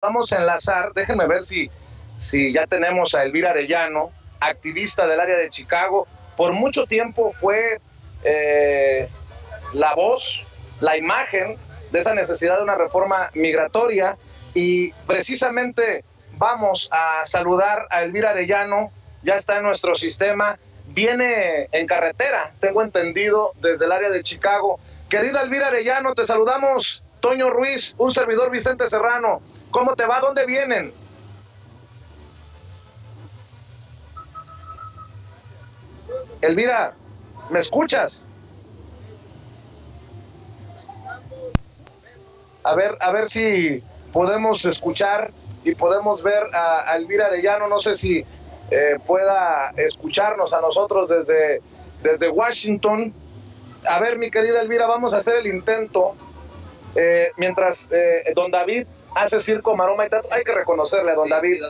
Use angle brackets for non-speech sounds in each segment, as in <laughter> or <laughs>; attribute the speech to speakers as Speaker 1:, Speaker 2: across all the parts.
Speaker 1: vamos a enlazar, déjenme ver si, si ya tenemos a Elvira Arellano, activista del área de Chicago. Por mucho tiempo fue eh, la voz, la imagen de esa necesidad de una reforma migratoria y precisamente vamos a saludar a Elvira Arellano, ya está en nuestro sistema, viene en carretera, tengo entendido, desde el área de Chicago. Querida Elvira Arellano, te saludamos. Toño Ruiz, un servidor Vicente Serrano. ¿Cómo te va? ¿Dónde vienen? Elvira, ¿me escuchas? A ver, a ver si podemos escuchar y podemos ver a, Elvira Arellano. No sé si eh, pueda escucharnos a nosotros desde, desde Washington. A ver, mi querida Elvira, vamos a hacer el intento. Eh, mientras eh, don David hace circo, maroma y tanto, hay que reconocerle a don David,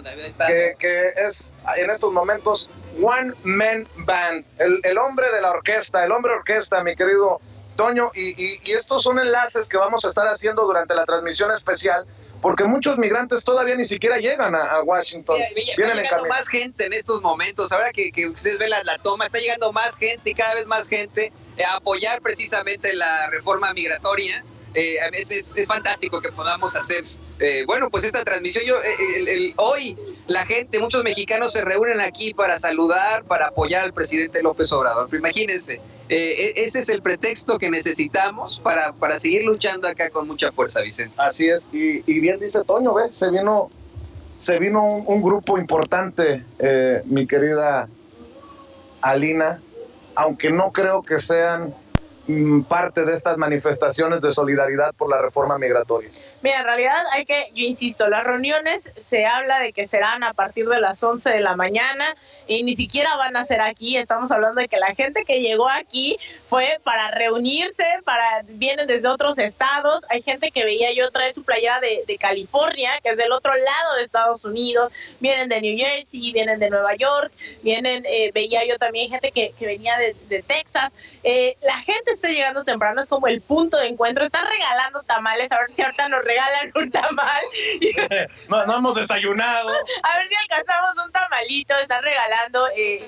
Speaker 1: que, es en estos momentos One Man Band, el, hombre de la orquesta, el hombre orquesta, mi querido Toño, y, estos son enlaces que vamos a estar haciendo durante la transmisión especial, porque muchos migrantes todavía ni siquiera llegan a, Washington.
Speaker 2: Vienen está llegando más gente en estos momentos. Ahora que, ustedes ven la, toma, está llegando más gente y cada vez más gente a apoyar precisamente la reforma migratoria eh, es, es, fantástico que podamos hacer, eh, bueno, pues esta transmisión. Yo, eh, hoy la gente, muchos mexicanos se reúnen aquí para saludar, para apoyar al presidente López Obrador. Pero imagínense, e, ese es el pretexto que necesitamos para, para seguir luchando acá con mucha fuerza, Vicente.
Speaker 1: Así es, y, bien dice Toño, ¿ve? se vino, se vino un grupo importante, mi querida Alina, aunque no creo que sean parte de estas manifestaciones de solidaridad por la reforma migratoria.
Speaker 3: Mira, en realidad hay que, yo insisto, las reuniones se habla de que serán a partir de las 11 de la mañana y ni siquiera van a ser aquí. Estamos hablando de que la gente que llegó aquí fue para reunirse, para vienen desde otros estados. Hay gente que veía yo trae su playa de, de California, que es del otro lado de Estados Unidos. Vienen de New Jersey, vienen de Nueva York, vienen, eh, veía yo también gente que, que venía de, de Texas. Eh, la gente está llegando temprano, es como el punto de encuentro. Están regalando tamales, a ver si ahorita nos regalan un tamal. <laughs>
Speaker 1: no, no hemos desayunado.
Speaker 3: A ver si alcanzamos un tamalito, están regalando. Eh,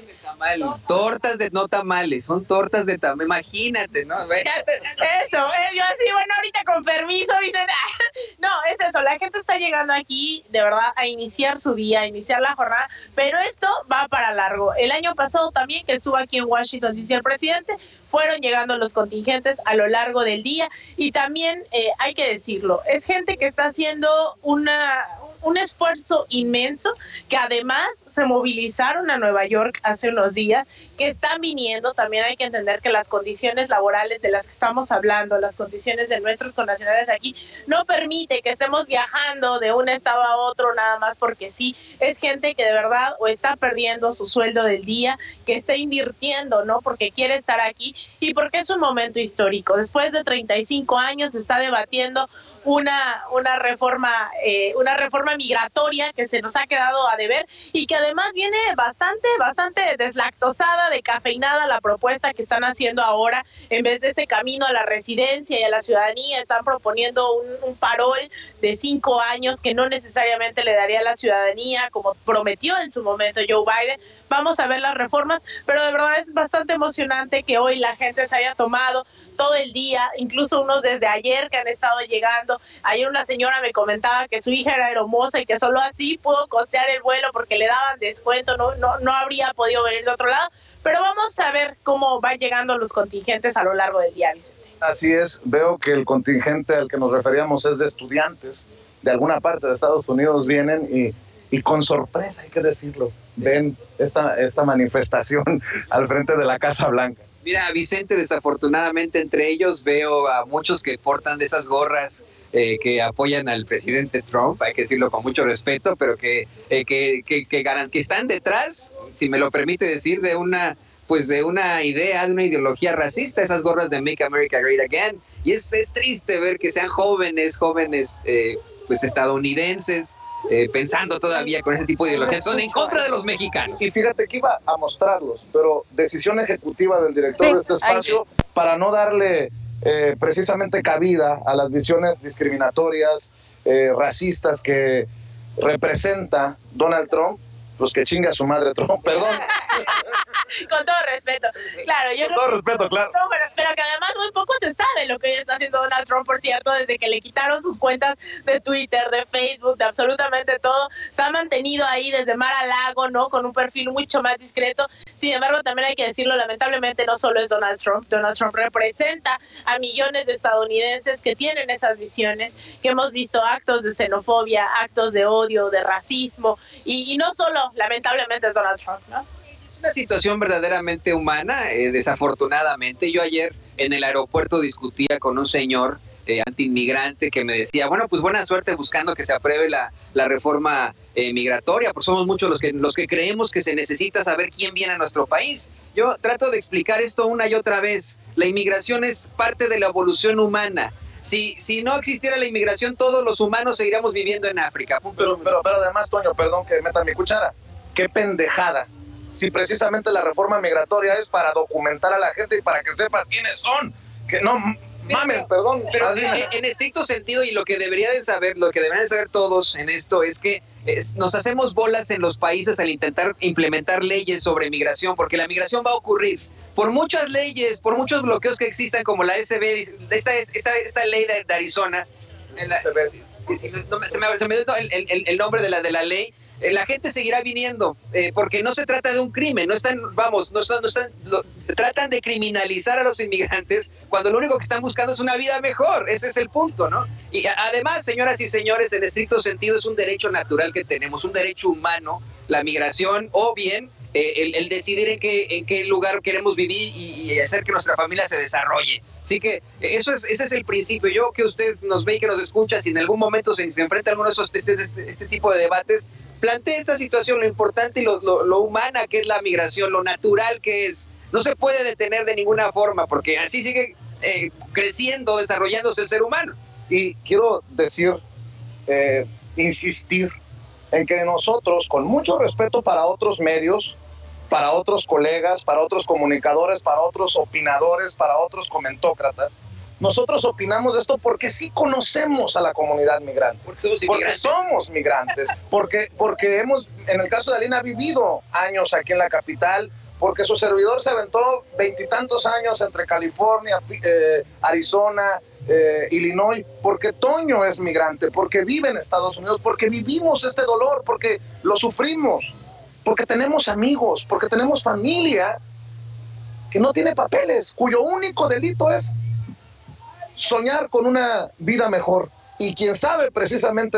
Speaker 2: tortas de no tamales, son tortas de tamal, imagínate, ¿no?
Speaker 3: Eso, eh, yo así, bueno, ahorita con permiso, Vicente. <laughs> no, es eso, la gente está llegando aquí, de verdad, a iniciar su día, a iniciar la jornada, pero esto va para largo. El año pasado también, que estuvo aquí en Washington, dice el presidente, fueron llegando los contingentes a lo largo del día y también eh, hay que decirlo, es gente que está haciendo una, un esfuerzo inmenso que además se movilizaron a Nueva York hace unos días, que están viniendo. También hay que entender que las condiciones laborales de las que estamos hablando, las condiciones de nuestros connacionales aquí, no permite que estemos viajando de un estado a otro nada más porque sí. Es gente que de verdad o está perdiendo su sueldo del día, que está invirtiendo, ¿no? Porque quiere estar aquí y porque es un momento histórico. Después de 35 años se está debatiendo una, una reforma, eh, una reforma migratoria que se nos ha quedado a deber y que además viene bastante, bastante deslactosada, decafeinada la propuesta que están haciendo ahora, en vez de este camino a la residencia y a la ciudadanía, están proponiendo un, un parol de cinco años que no necesariamente le daría a la ciudadanía, como prometió en su momento Joe Biden. Vamos a ver las reformas, pero de verdad es bastante emocionante que hoy la gente se haya tomado todo el día, incluso unos desde ayer que han estado llegando. Ayer una señora me comentaba que su hija era hermosa y que solo así pudo costear el vuelo porque le daban descuento, no, no, no habría podido venir de otro lado. Pero vamos a ver cómo van llegando los contingentes a lo largo del día,
Speaker 1: Así es, veo que el contingente al que nos referíamos es de estudiantes de alguna parte de Estados Unidos vienen y, y con sorpresa, hay que decirlo, ven esta, esta manifestación <laughs> al frente de la Casa Blanca.
Speaker 2: Mira, Vicente, desafortunadamente entre ellos veo a muchos que portan de esas gorras eh, que apoyan al presidente Trump, hay que decirlo con mucho respeto, pero que, eh, que, que, que, que están detrás, si me lo permite decir, de una pues de una idea, de una ideología racista, esas gorras de Make America Great Again. Y es, es triste ver que sean jóvenes, jóvenes eh, pues estadounidenses, eh, pensando todavía con ese tipo de ideología, son en contra de los mexicanos.
Speaker 1: Y fíjate que iba a mostrarlos, pero decisión ejecutiva del director de este espacio para no darle eh, precisamente cabida a las visiones discriminatorias, eh, racistas que representa Donald Trump, pues que chinga a su madre Trump, perdón. <laughs>
Speaker 3: Con todo respeto. Claro, yo
Speaker 1: Con todo respeto, claro.
Speaker 3: No, pero, pero que además muy poco se sabe lo que está haciendo Donald Trump, por cierto, desde que le quitaron sus cuentas de Twitter, de Facebook, absolutamente todo. Se ha mantenido ahí desde mar a lago, ¿no? Con un perfil mucho más discreto. Sin embargo, también hay que decirlo, lamentablemente no solo es Donald Trump. Donald Trump representa a millones de estadounidenses que tienen esas visiones, que hemos visto actos de xenofobia, actos de odio, de racismo. Y, no solo, lamentablemente, es Donald Trump, ¿no?
Speaker 2: una situación verdaderamente humana, eh, desafortunadamente. Yo ayer en el aeropuerto discutía con un señor eh, antiinmigrante que me decía, bueno, pues buena suerte buscando que se apruebe la, la reforma eh, migratoria, porque somos muchos los que, los que creemos que se necesita saber quién viene a nuestro país. Yo trato de explicar esto una y otra vez. La inmigración es parte de la evolución humana. Si, si no existiera la inmigración, todos los humanos seguiríamos viviendo en África. Punto
Speaker 1: Pero, pero, pero además, Toño, perdón que meta mi cuchara. Qué pendejada. Si precisamente la reforma migratoria es para documentar a la gente y para que sepas quiénes son. Que no mames, perdón.
Speaker 2: Pero en, en estricto sentido, y lo que debería de saber, lo que deberían de saber todos en esto es que es- nos hacemos bolas en los países al intentar implementar leyes sobre migración, porque la migración va a ocurrir. Por muchas leyes, por muchos bloqueos que existan, como la SB, esta, es- esta, esta ley de, de Arizona, en la-
Speaker 1: Se
Speaker 2: no me- se me, se me dio el, el- el nombre de la, de la ley, la gente seguirá viniendo, eh, porque no se trata de un crimen, no están, vamos, no están, no están, lo- tratan de criminalizar a los inmigrantes cuando lo único que están buscando es una vida mejor, ese es el punto, ¿no? Y además, señoras y señores, en estricto sentido es un derecho natural que tenemos, un derecho humano, la migración, o bien eh, el, decidir en qué, lugar queremos vivir y, hacer que nuestra familia se desarrolle. Así que eh, eso es, ese es el principio. Yo que usted nos ve y que nos escucha, si en algún momento se, se enfrenta a alguno de esos este, este- este tipo de debates, plantee esta situación, lo importante y lo, lo- lo humana que es la migración, lo natural que es. No se puede detener de ninguna forma, porque así sigue eh, creciendo, desarrollándose el ser humano.
Speaker 1: Y quiero decir, eh, insistir en que nosotros, con mucho respeto para otros medios, para otros colegas, para otros comunicadores, para otros opinadores, para otros comentócratas, nosotros opinamos de esto porque sí conocemos a la comunidad migrante.
Speaker 2: Porque somos
Speaker 1: Porque
Speaker 2: inmigrantes.
Speaker 1: somos migrantes, porque, porque hemos, en el caso de Alina, vivido años aquí en la capital, porque su servidor se aventó veintitantos años entre California, eh, Arizona, eh, Illinois, porque Toño es migrante, porque vive en Estados Unidos, porque vivimos este dolor, porque lo sufrimos, porque tenemos amigos, porque tenemos familia que no tiene papeles, cuyo único delito es soñar con una vida mejor. Y quien sabe precisamente